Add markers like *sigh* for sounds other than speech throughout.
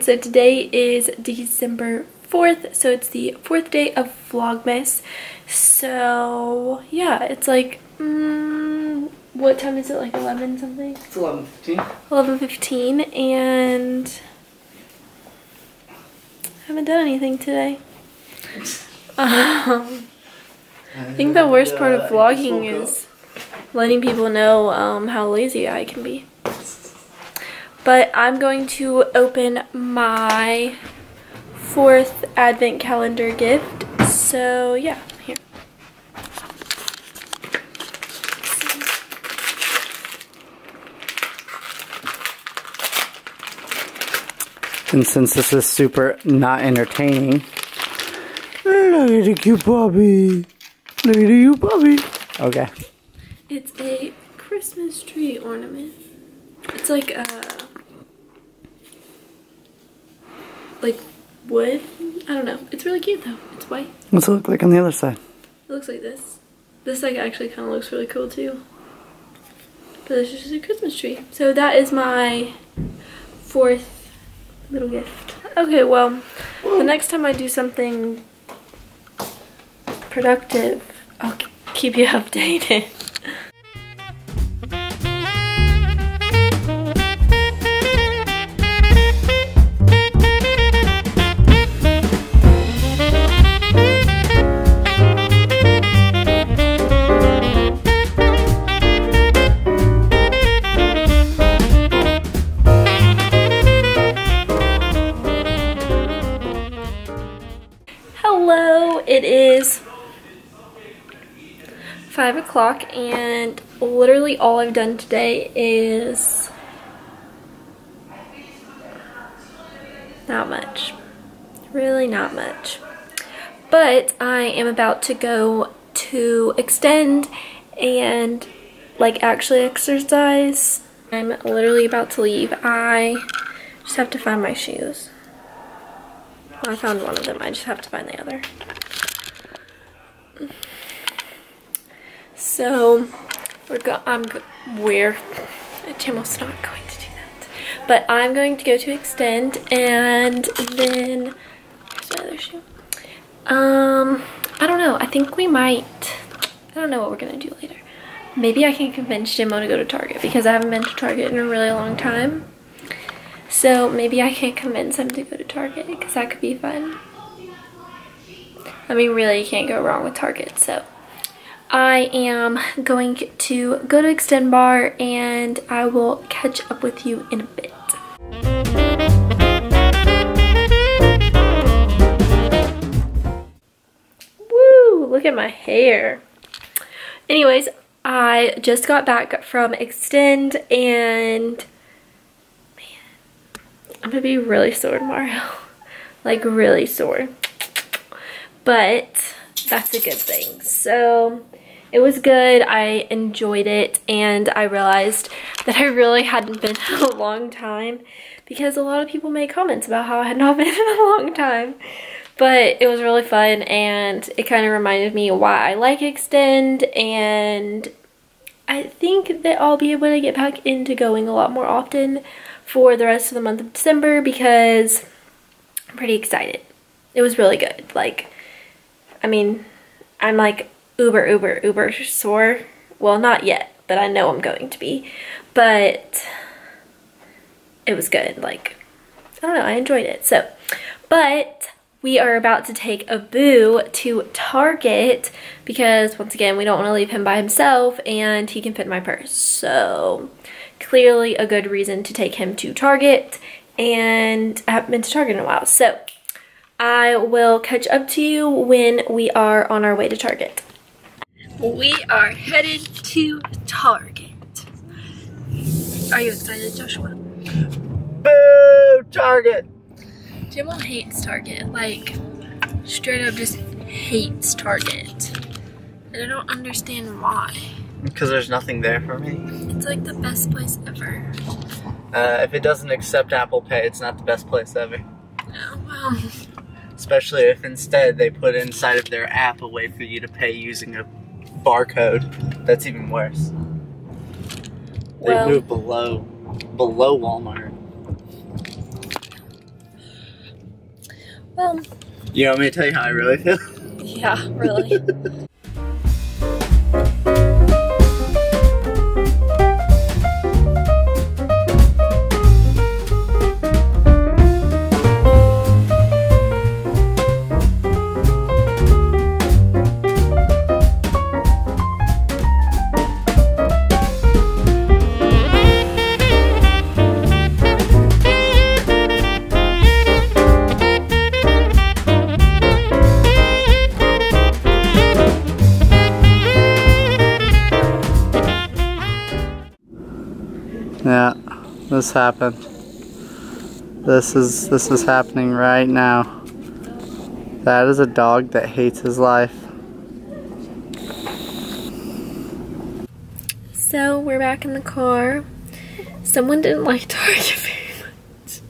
So today is December 4th, so it's the fourth day of Vlogmas. So yeah, it's like, mm, what time is it, like 11 something? It's 11.15. 11.15 and I haven't done anything today. *laughs* Um, I think the worst part of vlogging is letting people know um, how lazy I can be. *laughs* But I'm going to open my fourth advent calendar gift. So yeah, here. And since this is super not entertaining, look at the cute puppy. Look at you, puppy. Okay. It's a Christmas tree ornament. It's like a like wood. I don't know. It's really cute though. It's white. What's it look like on the other side? It looks like this. This like actually kind of looks really cool too. But this is just a Christmas tree. So that is my fourth little gift. Okay, well, the next time I do something productive, I'll keep you *laughs* updated. 5 o'clock and literally all I've done today is not much. Really not much. But I am about to go to extend and like actually exercise. I'm literally about to leave. I just have to find my shoes. I found one of them. I just have to find the other. So we're go. I'm go we're. Timmel's not going to do that, but I'm going to go to extend, and then here's my other shoe. Um, I don't know. I think we might. I don't know what we're gonna do later. Maybe I can convince Jimmo to go to Target because I haven't been to Target in a really long time. So maybe I can convince him to go to Target because that could be fun. I mean, really, you can't go wrong with Target. So I am going to go to Extend Bar and I will catch up with you in a bit. Woo! Look at my hair. Anyways, I just got back from Extend and I'm gonna be really sore tomorrow. *laughs* like really sore. But that's a good thing. So it was good. I enjoyed it and I realized that I really hadn't been in *laughs* a long time because a lot of people made comments about how I had not *laughs* been in a long time. But it was really fun and it kind of reminded me why I like Extend and I think that I'll be able to get back into going a lot more often for the rest of the month of December because I'm pretty excited. It was really good. Like, I mean, I'm like uber, uber, uber sore. Well, not yet, but I know I'm going to be. But it was good. Like, I don't know, I enjoyed it. So, but we are about to take Abu to Target because once again, we don't want to leave him by himself and he can fit in my purse. So clearly a good reason to take him to Target and I haven't been to Target in a while. So I will catch up to you when we are on our way to Target. We are headed to Target. Are you excited, Joshua? Boo! Target! Jimmo hates Target. Like, straight up just hates Target. And I don't understand why. Because there's nothing there for me. It's like the best place ever. Uh, if it doesn't accept Apple Pay, it's not the best place ever. Oh, well. Especially if instead they put inside of their app a way for you to pay using a barcode. That's even worse. They Well- move below below Walmart. Well, You want me to tell you how I really feel? yeah, really. *laughs* this happened. This is this is happening right now. That is a dog that hates his life. So we're back in the car. Someone didn't like Target very much.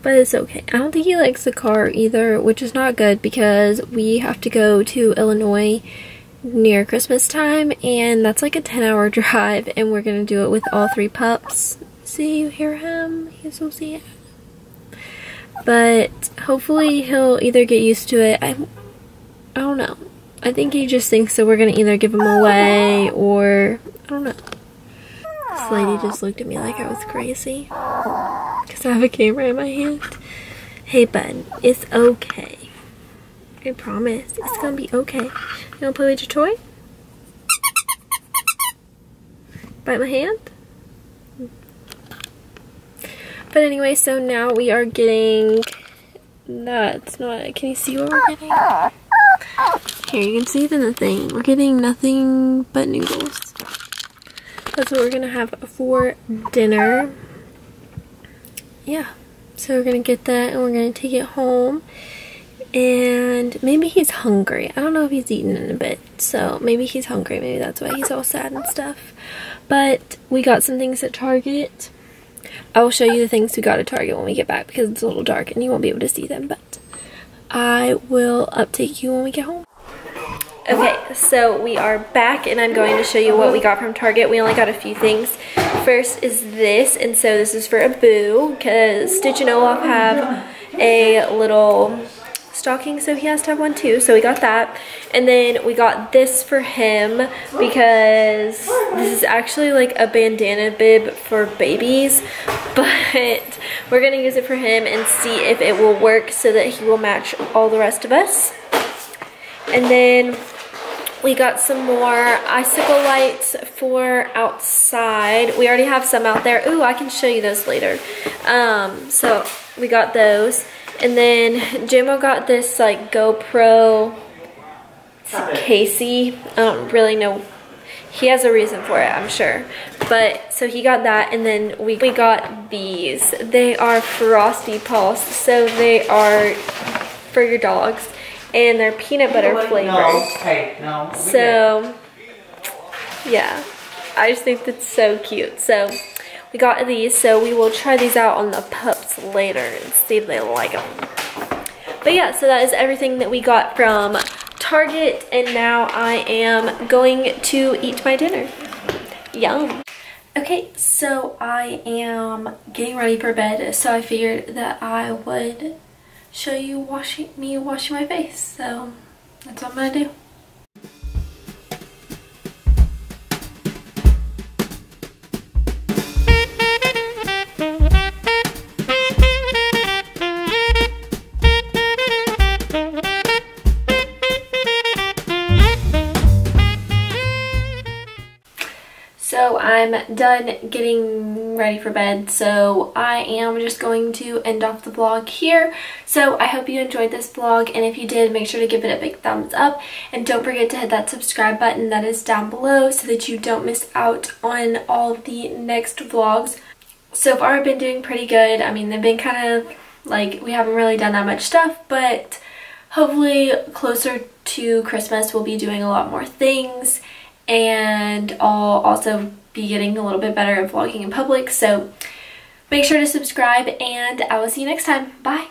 But it's okay. I don't think he likes the car either, which is not good because we have to go to Illinois near Christmas time and that's like a 10 hour *laughs* drive and we're gonna do it with all three pups. See, you hear him? He's so sad. But hopefully he'll either get used to it. I, I don't know. I think he just thinks that we're gonna either give him away or I don't know. This lady just looked at me like I was crazy because I have a camera in my hand. Hey, bud, it's okay. I promise, it's gonna be okay. You wanna play with your toy? Bite my hand? But anyway, so now we are getting. That's not. Can you see what we're getting? Here, you can see the thing. We're getting nothing but noodles. That's what we're gonna have for dinner. Yeah. So we're gonna get that and we're gonna take it home. And maybe he's hungry. I don't know if he's eaten in a bit. So maybe he's hungry. Maybe that's why he's all sad and stuff. But we got some things at Target. I will show you the things we got at Target when we get back because it's a little dark and you won't be able to see them. But I will update you when we get home. Okay, so we are back and I'm going to show you what we got from Target. We only got a few things. First is this, and so this is for Abu because Stitch and Olaf have a little stocking, so he has to have one too. So we got that. And then we got this for him because this is actually like a bandana bib for babies. *laughs* But we're to use it for him and see if it will work so that he will match all the rest of us. And then we got some more icicle lights for outside. We already have some out there. Ooh, I can show you those later. Um, so we got those. And then Jamo got this like GoPro Casey. I don't really know. He has a reason for it, I'm sure. But, so he got that, and then we, we got these. They are Frosty Paws, so they are for your dogs. And they're peanut butter flavored. No, hey, no. So, yeah. I just think that's so cute. So, we got these, so we will try these out on the pups later and see if they like them. But yeah, so that is everything that we got from Target, and now I am going to eat my dinner. Yum. Okay, so I am getting ready for bed, so I figured that I would show you washing me washing my face. So that's what I'm gonna do. So I'm done getting ready for bed. So I am just going to end off the vlog here. So I hope you enjoyed this vlog. And if you did, make sure to give it a big thumbs up. And don't forget to hit that subscribe button that is down below so that you don't miss out on all of the next vlogs. So far I've been doing pretty good. I mean, they've been kind of like, we haven't really done that much stuff, but hopefully closer to Christmas we'll be doing a lot more things and I'll also be getting a little bit better at vlogging in public. So make sure to subscribe and I will see you next time. Bye!